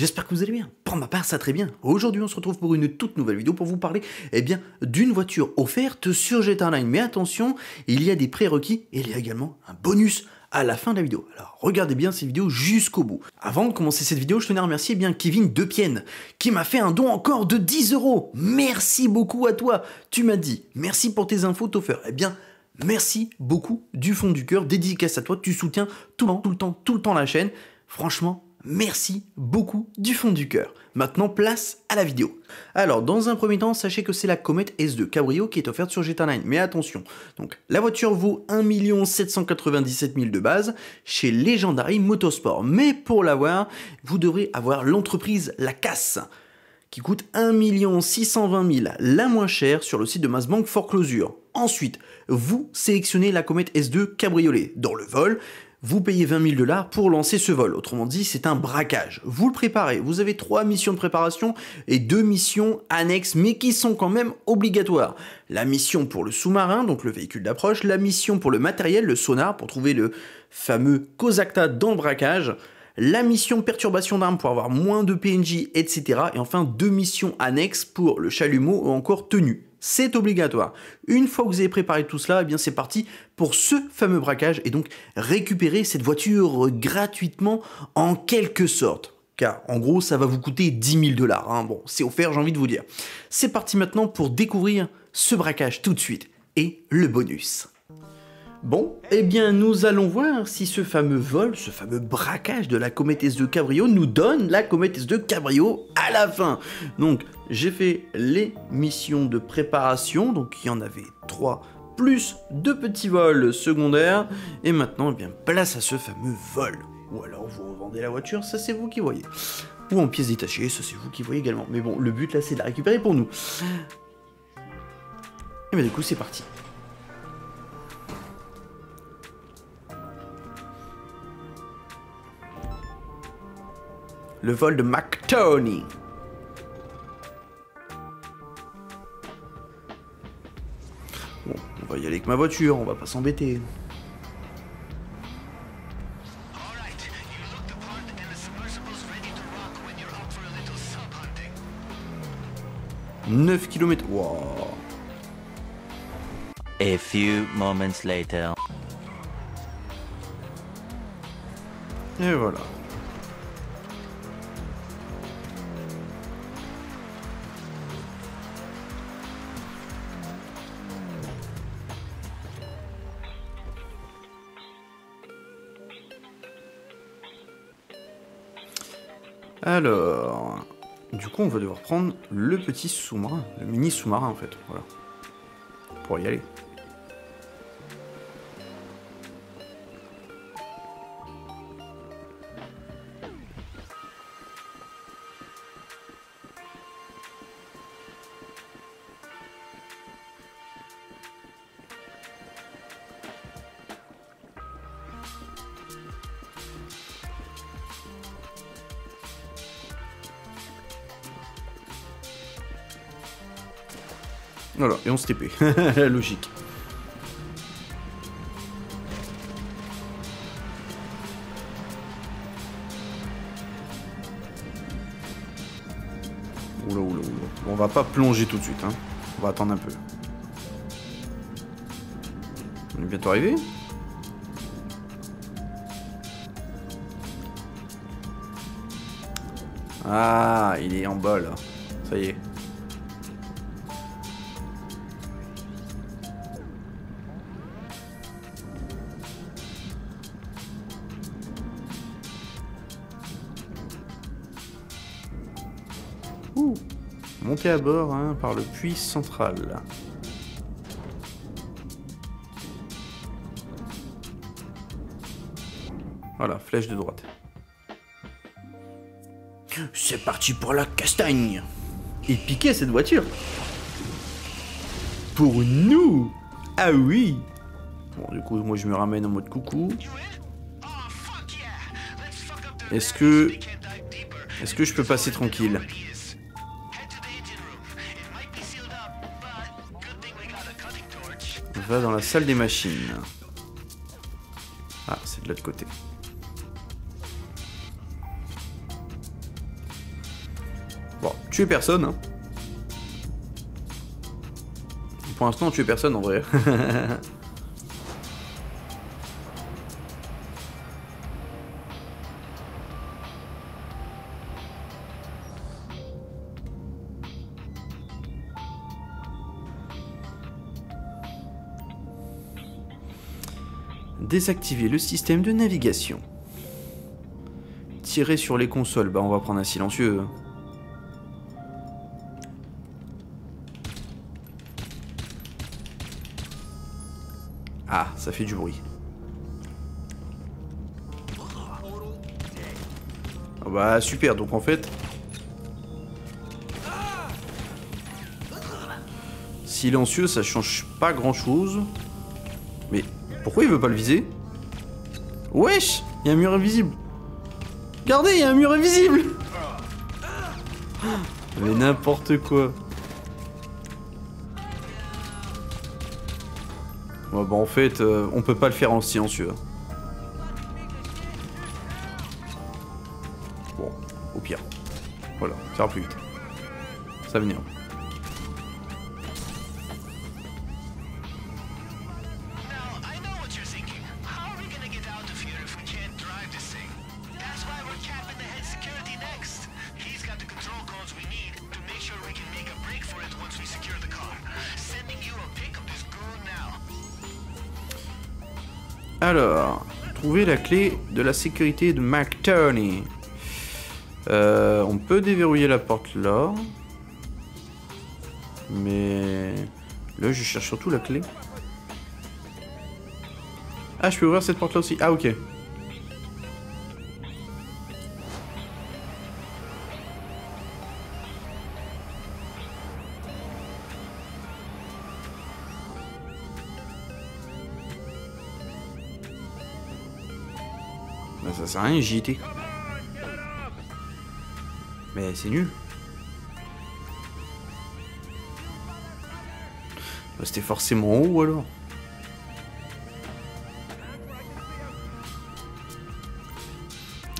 j'espère que vous allez bien. Pour ma part, ça très bien. Aujourd'hui, on se retrouve pour une toute nouvelle vidéo pour vous parler eh bien, d'une voiture offerte sur GTA. Mais attention, il y a des prérequis et il y a également un bonus à la fin de la vidéo. Alors regardez bien cette vidéo jusqu'au bout. Avant de commencer cette vidéo, je tenais à remercier eh bien Kevin Depienne qui m'a fait un don encore de 10 euros. Merci beaucoup à toi. Tu m'as dit merci pour tes infos, Toffer. Eh bien, merci beaucoup du fond du cœur. Dédicace à toi, tu soutiens tout le temps, tout le temps, tout le temps la chaîne. Franchement, Merci beaucoup du fond du cœur. Maintenant, place à la vidéo. Alors, dans un premier temps, sachez que c'est la Comet S2 Cabrio qui est offerte sur GTA 9. Mais attention, donc la voiture vaut 1 797 000 de base chez Legendary Motorsport. Mais pour l'avoir, vous devrez avoir l'entreprise La Casse qui coûte 1 620 000, la moins chère sur le site de Massbank Foreclosure. Ensuite, vous sélectionnez la Comet S2 Cabriolet. Dans le vol, vous payez 20 000 dollars pour lancer ce vol. Autrement dit, c'est un braquage. Vous le préparez. Vous avez trois missions de préparation et deux missions annexes, mais qui sont quand même obligatoires. La mission pour le sous-marin, donc le véhicule d'approche, la mission pour le matériel, le sonar, pour trouver le fameux Cosacta dans le braquage, la mission perturbation d'armes pour avoir moins de PNJ, etc. Et enfin deux missions annexes pour le chalumeau ou encore tenue c'est obligatoire. Une fois que vous avez préparé tout cela, eh bien c'est parti pour ce fameux braquage et donc récupérer cette voiture gratuitement en quelque sorte. Car en gros, ça va vous coûter 10 000 dollars. Hein. Bon, c'est offert, j'ai envie de vous dire. C'est parti maintenant pour découvrir ce braquage tout de suite et le bonus. Bon, eh bien nous allons voir si ce fameux vol, ce fameux braquage de la Comet S2 Cabrio nous donne la Comet S2 Cabrio à la fin. Donc j'ai fait les missions de préparation, donc il y en avait trois plus deux petits vols secondaires, et maintenant eh bien place à ce fameux vol. Ou alors vous revendez la voiture, ça c'est vous qui voyez. Ou en pièces détachées, ça c'est vous qui voyez également. Mais bon, le but là c'est de la récupérer pour nous. Et bien du coup c'est parti. Le vol de McTony. Bon, on va y aller avec ma voiture, on va pas s'embêter. « 9 km. Wow. A few moments later. Et voilà. Alors, du coup, on va devoir prendre le petit sous-marin, le mini sous-marin en fait, voilà, pour y aller. La logique. Oula, oula, oula. on va pas plonger tout de suite, hein. On va attendre un peu. On est bientôt arrivé? Ah, il est en bas là. Ça y est. À bord hein, par le puits central. Voilà, flèche de droite. C'est parti pour la castagne Et piquer cette voiture Pour nous Ah oui Bon, du coup, moi je me ramène en mode coucou. Est-ce que... Est-ce que je peux passer tranquille? va dans la salle des machines. Ah, c'est de l'autre côté. Bon, tuer personne. Hein. Pour l'instant, on tue personne en vrai. Désactiver le système de navigation. Tirer sur les consoles, bah on va prendre un silencieux. Ah, ça fait du bruit. Ah bah super, donc en fait... Silencieux, ça change pas grand chose. Pourquoi il veut pas le viser? Wesh Il y a un mur invisible Regardez, il y a un mur invisible Mais n'importe quoi Ouais, bah en fait, euh, on peut pas le faire en silencieux. Bon, au pire. Voilà, ça va plus vite. Ça va venir. Alors, trouver la clé de la sécurité de McTurney. Euh, on peut déverrouiller la porte là. Mais là, je cherche surtout la clé. Ah, je peux ouvrir cette porte là aussi. Ah, ok. Rien, j'y étais. Mais c'est nul. Bah, C'était forcément en haut alors.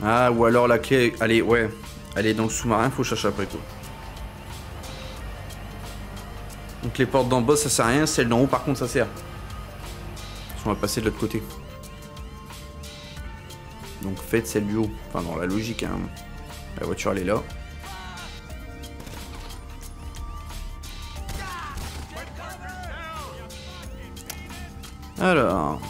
Ah, ou alors la clé. Allez, ouais. Allez, dans le sous-marin, faut chercher après quoi. Donc les portes d'en bas, ça sert à rien. Celle d'en haut, par contre, ça sert. On va passer de l'autre côté. Donc faites celle du haut. Enfin, dans la logique, hein. La voiture, elle est là. Alors.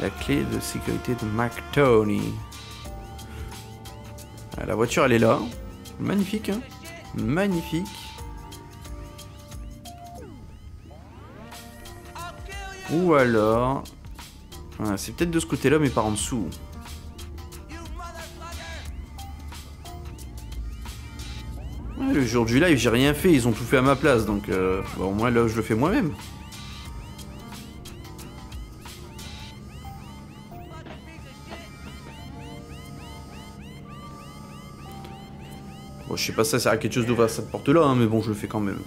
La clé de sécurité de McTony. Ah, La voiture, elle est là. Magnifique, hein Magnifique. Ou alors... C'est peut-être de ce côté-là, mais par en dessous. Le jour du live, j'ai rien fait, ils ont tout fait à ma place, donc euh, bah, au moins là, je le fais moi-même. Bon, je sais pas ça sert à quelque chose d'ouvrir cette porte-là, hein, mais bon, je le fais quand même.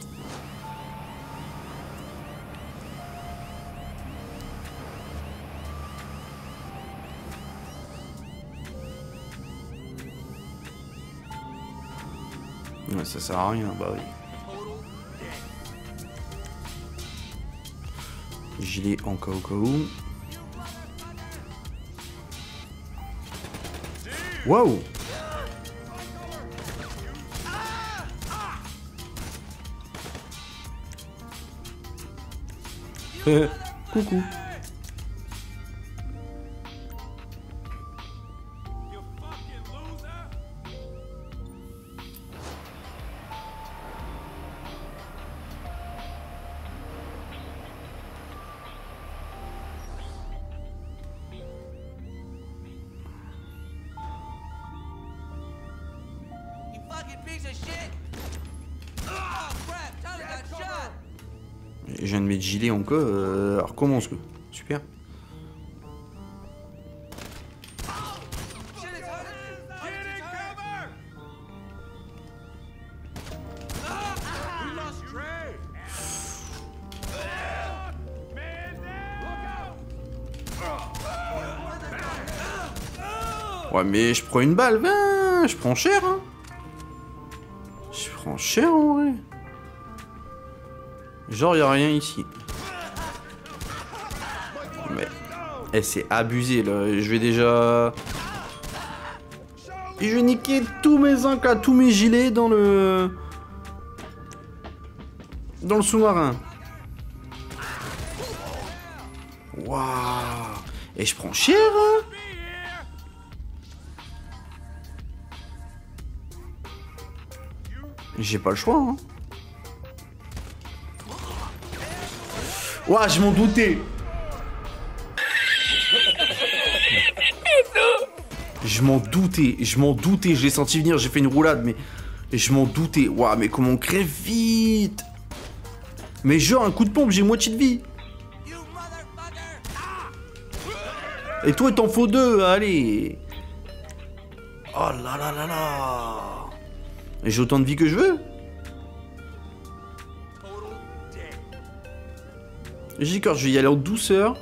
Ça sert à rien, bah oui. Gilet en cas Euh, Coucou. Je viens de mettre gilet en cas, euh, alors commence quoi. Super. Hurting! Ouais, mais je prends une balle, ben, je prends cher, hein. Prends cher en vrai. Genre, y a rien ici. Mais. Eh, c'est abusé là. Je vais déjà. Je vais niquer tous mes incas, tous mes gilets dans le. Dans le sous-marin. Waouh. Et je prends cher, hein J'ai pas le choix, hein. Ouah, je m'en doutais. Je m'en doutais, je m'en doutais, je l'ai senti venir, j'ai fait une roulade, mais je m'en doutais. Ouah, mais comment on crève vite Mais genre, un coup de pompe, j'ai moitié de vie. Et toi, il t'en faut deux, allez. Oh là là là là. J'ai autant de vie que je veux. J'ai je vais y aller en douceur.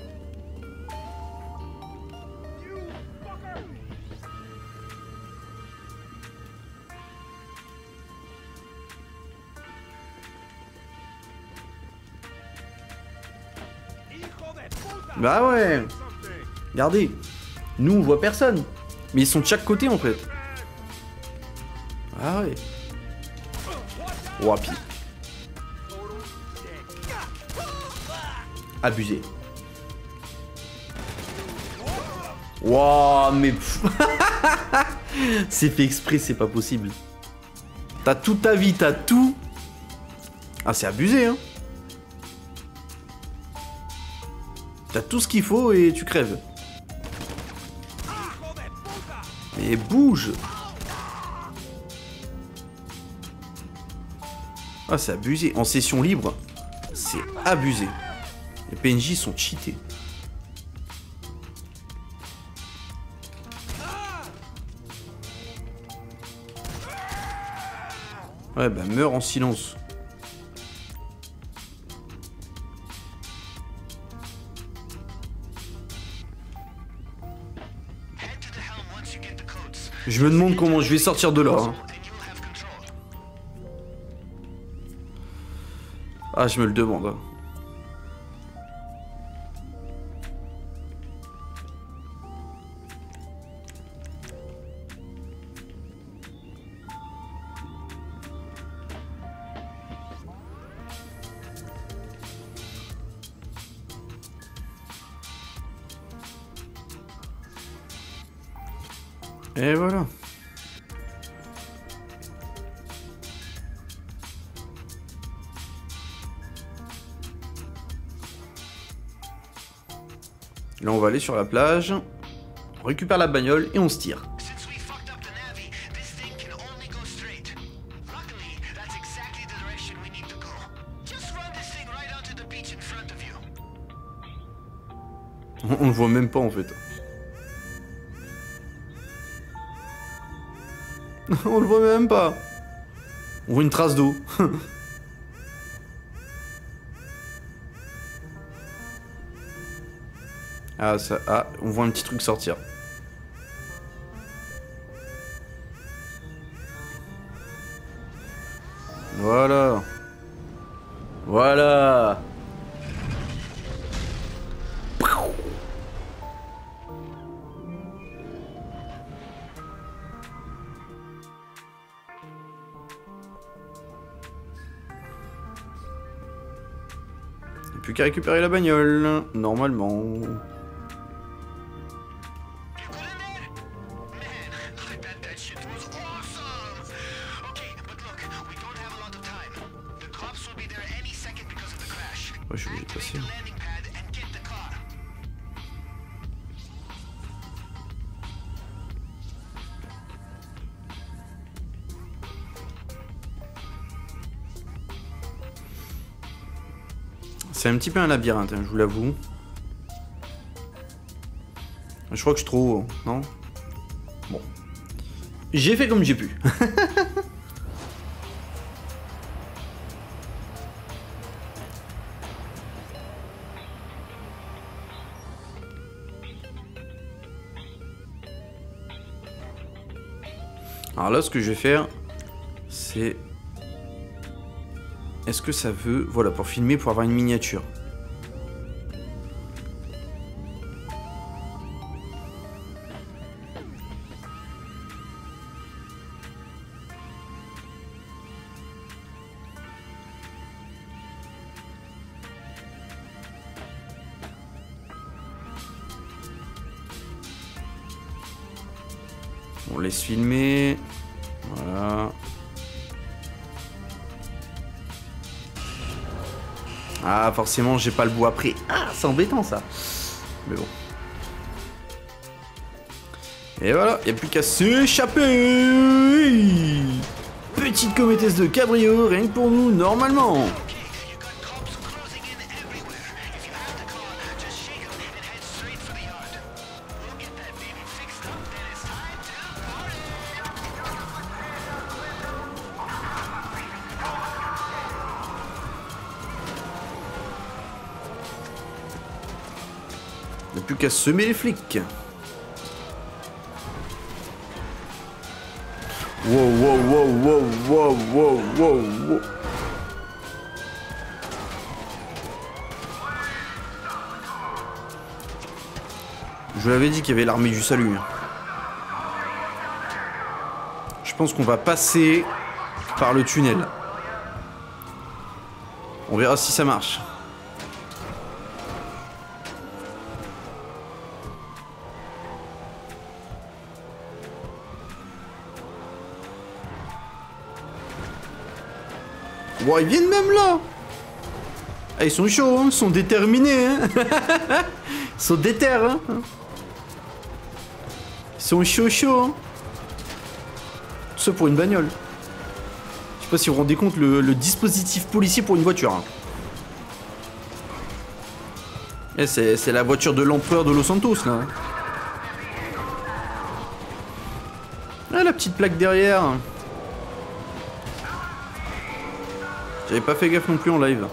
Bah ouais. Regardez. Nous, on voit personne. Mais ils sont de chaque côté, en fait. Ah ouais. Wapi. Abusé. Wouah, mais... c'est fait exprès, c'est pas possible. T'as toute ta vie, t'as tout. Ah, c'est abusé, hein. T'as tout ce qu'il faut et tu crèves. Mais bouge Ah, c'est abusé. En session libre, c'est abusé. Les PNJ sont cheatés. Ouais, bah meurs en silence. Je me demande comment je vais sortir de là. hein. Ah, je me le demande. Là, on va aller sur la plage. On récupère la bagnole et on se tire. On le voit même pas en fait. on le voit même pas. On voit une trace d'eau. ah, ça, ah, on voit un petit truc sortir. Voilà. Voilà. Plus qu'à récupérer la bagnole, normalement. C'est un petit peu un labyrinthe, hein, je vous l'avoue. Je crois que je haut, non? Bon. J'ai fait comme j'ai pu. Alors là, ce que je vais faire, c'est Est-ce que ça veut... Voilà, pour filmer, pour avoir une miniature? Forcément, j'ai pas le bout après. Ah, c'est embêtant ça. Mais bon. Et voilà, y a plus qu'à s'échapper. Petite cométesse de cabrio, rien que pour nous, normalement. Plus qu'à semer les flics. Wow, wow, wow, wow, wow, wow, wow, wow. Je l'avais dit qu'il y avait l'armée du salut. Je pense qu'on va passer par le tunnel. On verra si ça marche. Wow, ils viennent même là Ah, ils sont chauds, hein, ils sont déterminés. Hein ils sont déter. Hein ils sont chauds, chauds. Hein Tout ça pour une bagnole. Je sais pas si vous vous rendez compte le, le dispositif policier pour une voiture. Eh, c'est c'est la voiture de l'empereur de Los Santos là. Ah, la petite plaque derrière. J'avais pas fait gaffe non plus en live.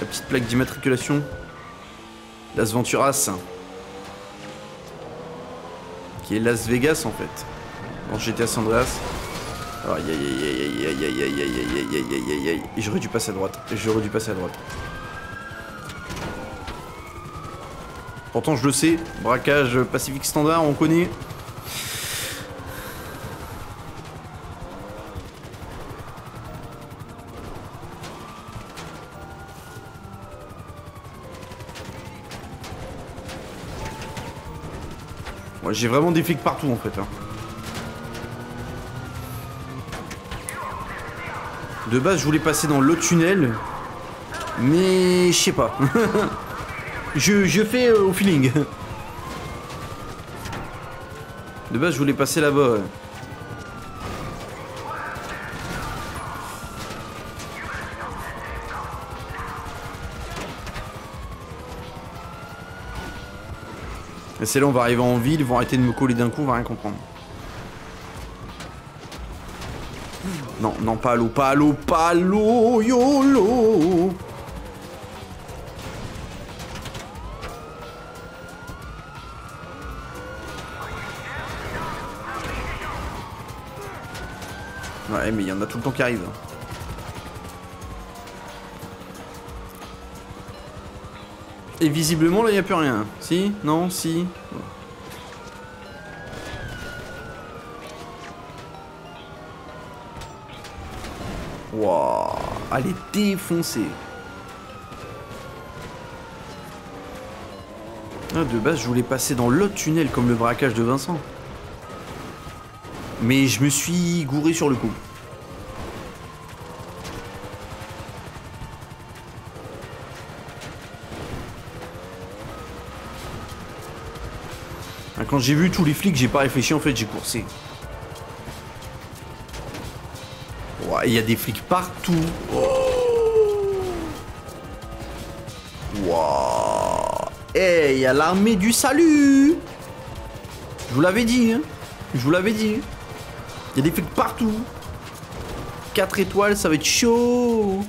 La petite plaque d'immatriculation. Las Venturas. Qui est Las Vegas en fait. Dans GTA San Andreas. Oh, aïe aïe aïe aïe aïe aïe aïe aïe aïe aïe aïe aïe j'aurais dû passer à droite. J'aurais dû passer à droite. Pourtant je le sais, braquage Pacifique Standard, on connaît. J'ai vraiment des flics partout en fait. hein. De base je voulais passer dans l'autre tunnel. Mais je sais pas. je, fais euh, au feeling. De base je voulais passer là-bas. Et c'est là on va arriver en ville, ils vont arrêter de me coller d'un coup, on va rien comprendre. Non, non, pas à l'eau, pas à l'eau, pas à l'eau, YOLO Ouais, mais il y en a tout le temps qui arrivent. Et visiblement, là, il n'y a plus rien. Si? Non? Si? Waouh Elle est défoncée. Ah, de base, je voulais passer dans l'autre tunnel comme le braquage de Vincent. Mais je me suis gouré sur le coup. Quand j'ai vu tous les flics, j'ai pas réfléchi en fait, j'ai coursé. Il y a des flics partout. Oh Wouah. Eh, il y a l'armée du salut. Je vous l'avais dit, hein. Je vous l'avais dit. Il y a des flics partout. 4 étoiles, ça va être chaud.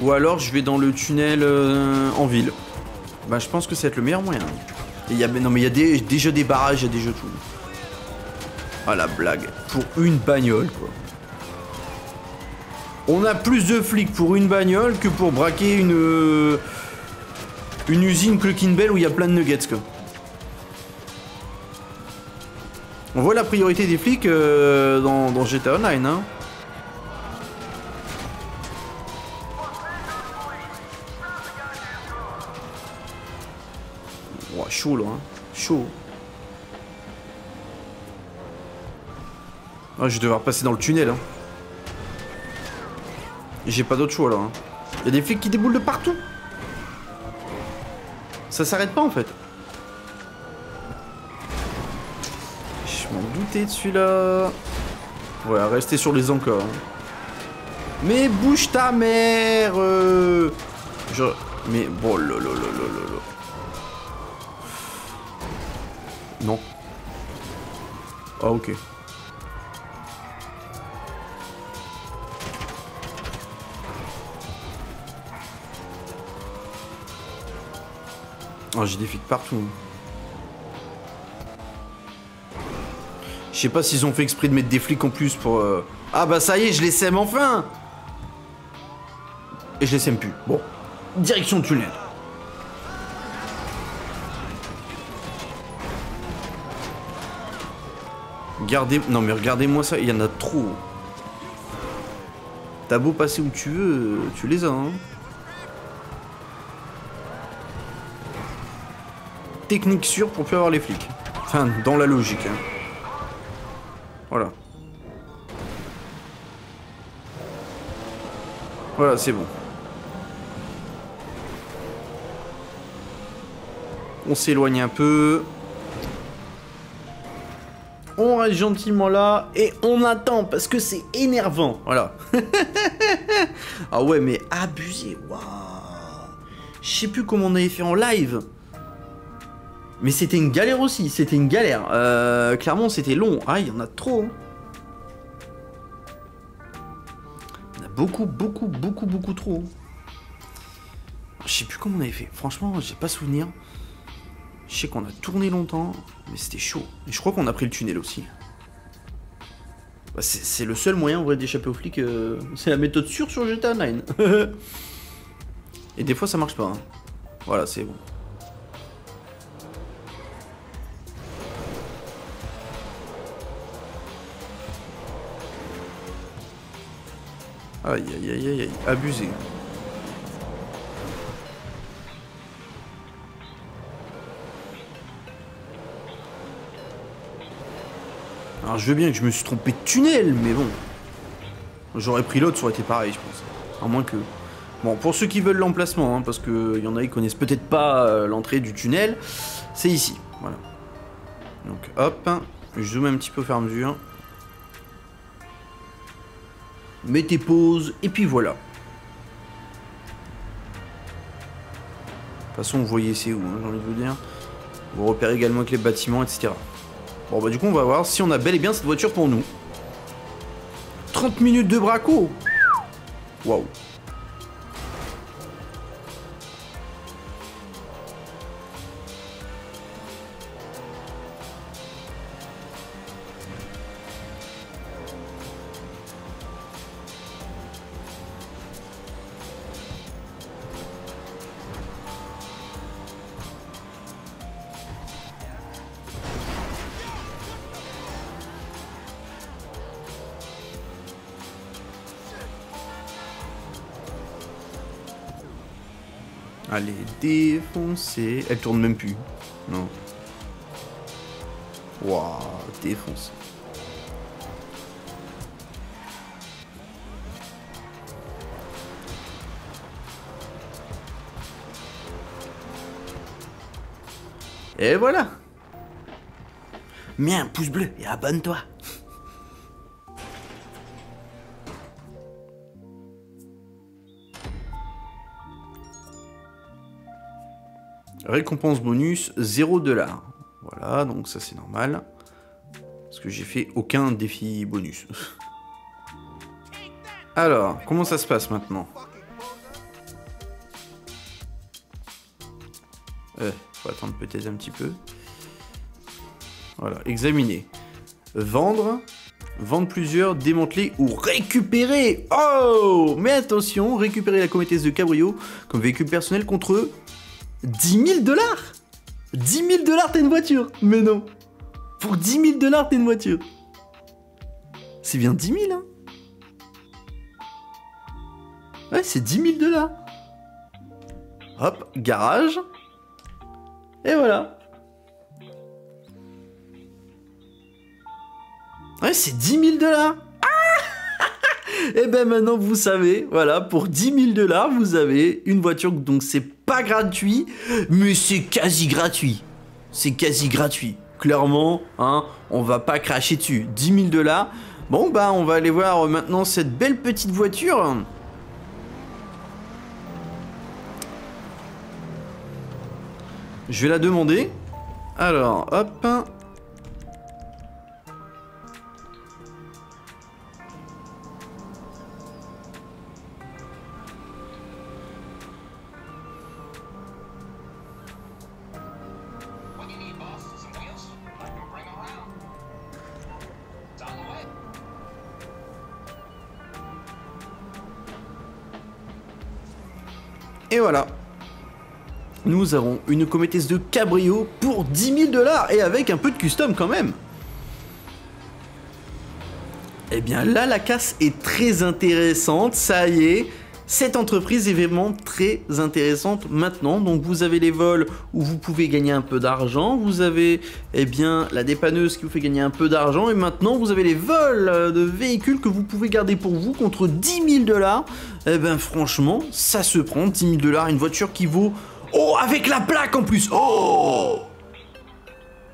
Ou alors je vais dans le tunnel euh, en ville. Bah je pense que ça va être le meilleur moyen. Y a, non mais il y a des- déjà des barrages, il y a déjà tout. Ah la blague. Pour une bagnole quoi. On a plus de flics pour une bagnole que pour braquer une... euh, Une usine Cluckin' Bell où il y a plein de nuggets, quoi. On voit la priorité des flics euh, dans, dans GTA Online, hein. Là, hein. chaud. Ah, je vais devoir passer dans le tunnel. Hein. J'ai pas d'autre choix là. hein. Y a des flics qui déboulent de partout. Ça s'arrête pas en fait. Je m'en doutais de celui-là. Ouais, rester sur les encore. hein. Mais bouge ta mère euh. Je... Mais bon, lolo, Ah, ok. Oh, j'ai des flics partout. Je sais pas s'ils ont fait exprès de mettre des flics en plus pour... euh, Ah bah ça y est, je les sème enfin Et je les sème plus. Bon. Direction tunnel. Gardez... Non mais regardez-moi ça, il y en a trop. T'as beau passer où tu veux, tu les as, hein. Technique sûre pour plus avoir les flics. Enfin, dans la logique. hein. Voilà. Voilà, c'est bon. On s'éloigne un peu. On reste gentiment là et on attend parce que c'est énervant. Voilà. ah ouais, mais abusé. Je sais plus comment on avait fait en live. Mais c'était une galère aussi, c'était une galère. Euh, clairement, c'était long. Ah, il y en a trop. hein. Il y en a beaucoup, beaucoup, beaucoup, beaucoup trop. Je sais plus comment on avait fait. Franchement, j'ai pas souvenir. Je sais qu'on a tourné longtemps, mais c'était chaud. Et je crois qu'on a pris le tunnel aussi. Bah, c'est le seul moyen en vrai d'échapper aux flics. euh, C'est la méthode sûre sur GTA 9. Et des fois ça marche pas. hein. Voilà, c'est bon. Aïe aïe aïe aïe aïe, abusé. Alors je veux bien que je me suis trompé de tunnel, mais bon. J'aurais pris l'autre, ça aurait été pareil, je pense. À moins que... Bon, pour ceux qui veulent l'emplacement, hein, parce qu'il y en a qui connaissent peut-être pas euh, l'entrée du tunnel, c'est ici, voilà. Donc hop, je zoome un petit peu au fur et à mesure. Mettez pause, et puis voilà. De toute façon, vous voyez c'est où, hein, j'ai envie de vous dire. Vous repérez également avec les bâtiments, etc. Bon bah du coup, on va voir si on a bel et bien cette voiture pour nous. 30 minutes de braco Waouh défoncer. Elle tourne même plus. Non. Waouh, défonce. Et voilà. Mets un pouce bleu et abonne-toi. Récompense bonus 0 dollars. Voilà, donc ça c'est normal. Parce que j'ai fait aucun défi bonus. Alors, comment ça se passe maintenant euh, Faut attendre peut-être un petit peu. Voilà, examiner. Vendre Vendre plusieurs, démanteler ou récupérer. Oh Mais attention, récupérer la Comet de Cabrio comme véhicule personnel contre 10 000 dollars 10 000 dollars, t'as une voiture Mais non Pour 10 000 dollars, t'as une voiture C'est bien 10 000, hein Ouais, c'est 10 000 dollars. Hop, garage. Et voilà. Ouais, c'est 10 000 dollars. Et ben maintenant vous savez, voilà, pour 10 000 dollars, vous avez une voiture, donc c'est pas gratuit, mais c'est quasi gratuit. C'est quasi gratuit. Clairement, hein, on va pas cracher dessus. 10 000 dollars. Bon, bah, on va aller voir maintenant cette belle petite voiture. Je vais la demander. Alors, hop. Et voilà. Nous avons une Cometes de Cabrio pour 10 000 dollars et avec un peu de custom quand même. Eh bien là, la casse est très intéressante, ça y est. Cette entreprise est vraiment très intéressante maintenant. Donc vous avez les vols où vous pouvez gagner un peu d'argent. Vous avez eh bien la dépanneuse qui vous fait gagner un peu d'argent. Et maintenant vous avez les vols euh, de véhicules que vous pouvez garder pour vous contre 10 000 dollars. Eh ben franchement, ça se prend 10 000 dollars. Une voiture qui vaut... Oh, avec la plaque en plus Oh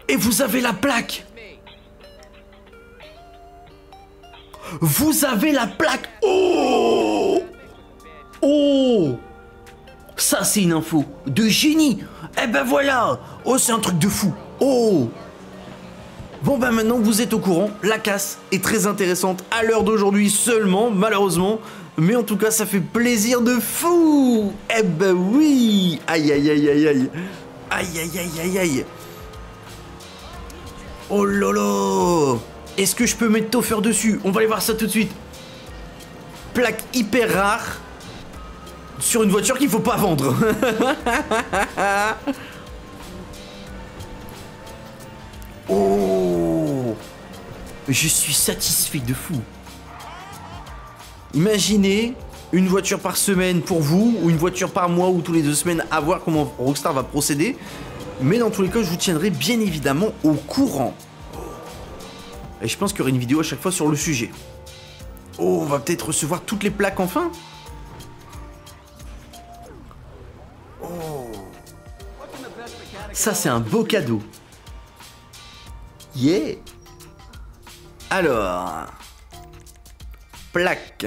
Et vous avez la plaque Vous avez la plaque Oh Oh! Ça c'est une info de génie. Eh ben voilà. Oh c'est un truc de fou. Oh! Bon ben maintenant vous êtes au courant, la casse est très intéressante à l'heure d'aujourd'hui seulement, malheureusement. Mais en tout cas ça fait plaisir de fou. Eh ben oui. Aïe aïe aïe aïe aïe. Aïe aïe aïe aïe aïe. Oh lolo Est-ce que je peux mettre Toffer dessus? On va aller voir ça tout de suite. Plaque hyper rare sur une voiture qu'il faut pas vendre. oh Je suis satisfait de fou. Imaginez une voiture par semaine pour vous, ou une voiture par mois ou tous les deux semaines, à voir comment Rockstar va procéder. Mais dans tous les cas, je vous tiendrai bien évidemment au courant. Et je pense qu'il y aura une vidéo à chaque fois sur le sujet. Oh, on va peut-être recevoir toutes les plaques enfin? Ça, c'est un beau cadeau. Yeah Alors... Plaque.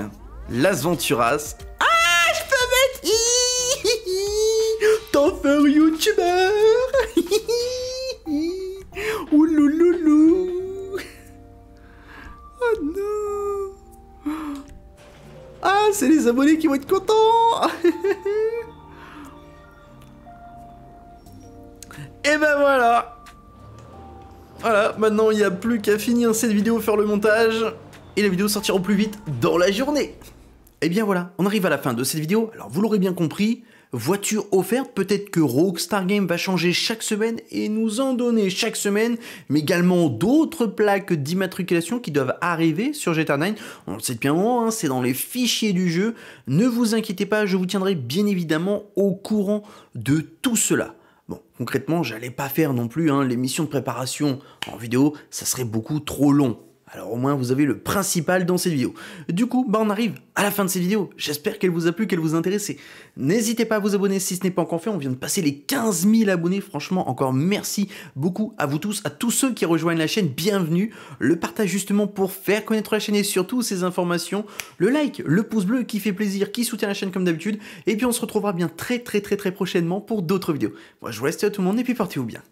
Las Venturas. Ah, je peux mettre... T'en fais un youtubeur Oulouloulou Oh non Ah, c'est les abonnés qui vont être contents Et ben voilà Voilà, maintenant il n'y a plus qu'à finir cette vidéo, faire le montage, et la vidéo sortira plus vite dans la journée Et bien voilà, on arrive à la fin de cette vidéo, alors vous l'aurez bien compris, voiture offerte, peut-être que Rockstar Game va changer chaque semaine et nous en donner chaque semaine, mais également d'autres plaques d'immatriculation qui doivent arriver sur GTA 9. On le sait depuis un moment, hein, c'est dans les fichiers du jeu. Ne vous inquiétez pas, je vous tiendrai bien évidemment au courant de tout cela. Bon, concrètement, j'allais pas faire non plus hein, l'émission de préparation en vidéo, ça serait beaucoup trop long. Alors au moins vous avez le principal dans cette vidéo. Du coup, bah on arrive à la fin de cette vidéo. J'espère qu'elle vous a plu, qu'elle vous a. N'hésitez pas à vous abonner si ce n'est pas encore fait. On vient de passer les 15 000 abonnés. Franchement, encore merci beaucoup à vous tous, à tous ceux qui rejoignent la chaîne. Bienvenue. Le partage justement pour faire connaître la chaîne et surtout ces informations. Le like, le pouce bleu qui fait plaisir, qui soutient la chaîne comme d'habitude. Et puis on se retrouvera bien très très très très prochainement pour d'autres vidéos. Moi je vous laisse à tout le monde et puis portez-vous bien.